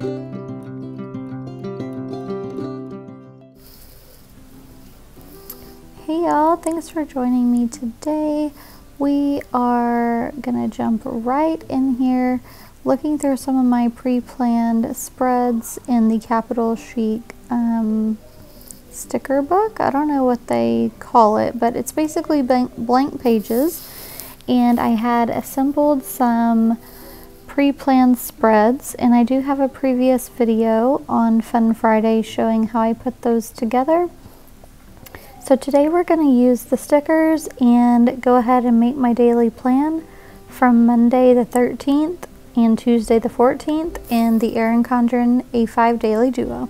Hey y'all, thanks for joining me today. We are gonna jump right in here looking through some of my pre-planned spreads in the Capital Chic um, sticker book. I don't know what they call it, but it's basically blank, blank pages. And I had assembled some pre-planned spreads and I do have a previous video on Fun Friday showing how I put those together. So today we're going to use the stickers and go ahead and make my daily plan from Monday the 13th and Tuesday the 14th in the Erin Condren A5 Daily Duo.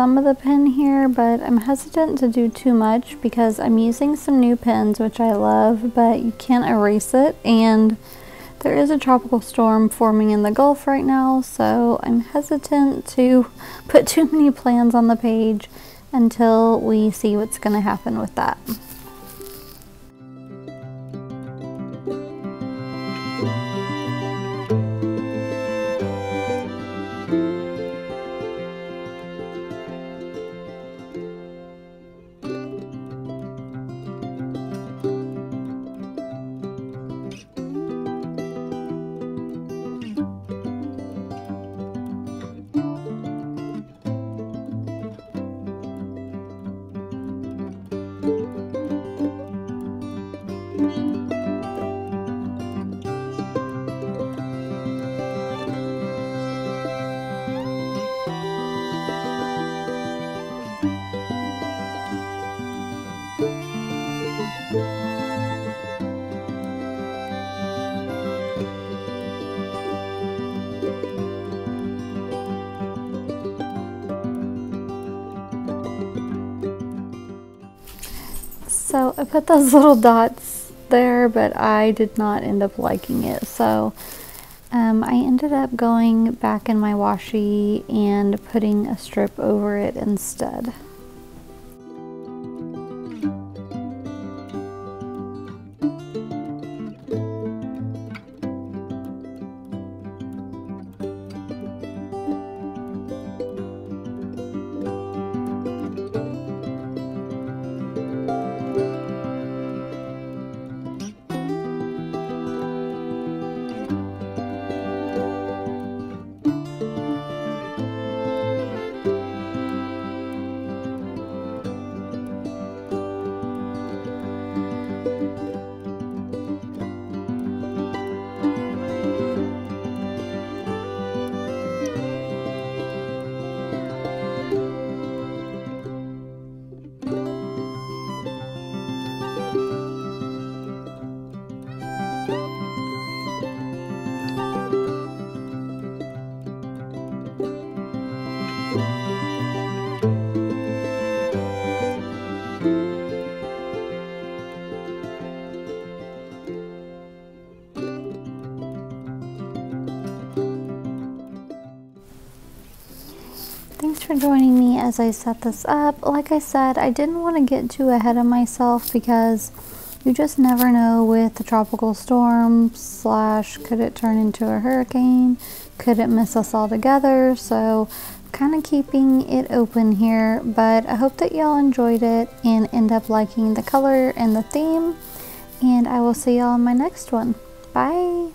Some of the pen here, but I'm hesitant to do too much because I'm using some new pens, which I love, but you can't erase it. And there is a tropical storm forming in the Gulf right now, so I'm hesitant to put too many plans on the page until we see what's going to happen with that. So I put those little dots there, but I did not end up liking it. So um, I ended up going back in my washi and putting a strip over it instead. As I set this up. Like I said, I didn't want to get too ahead of myself because you just never know with the tropical storm slash could it turn into a hurricane? Could it miss us all together? So kind of keeping it open here, but I hope that y'all enjoyed it and end up liking the color and the theme. And I will see y'all in my next one. Bye.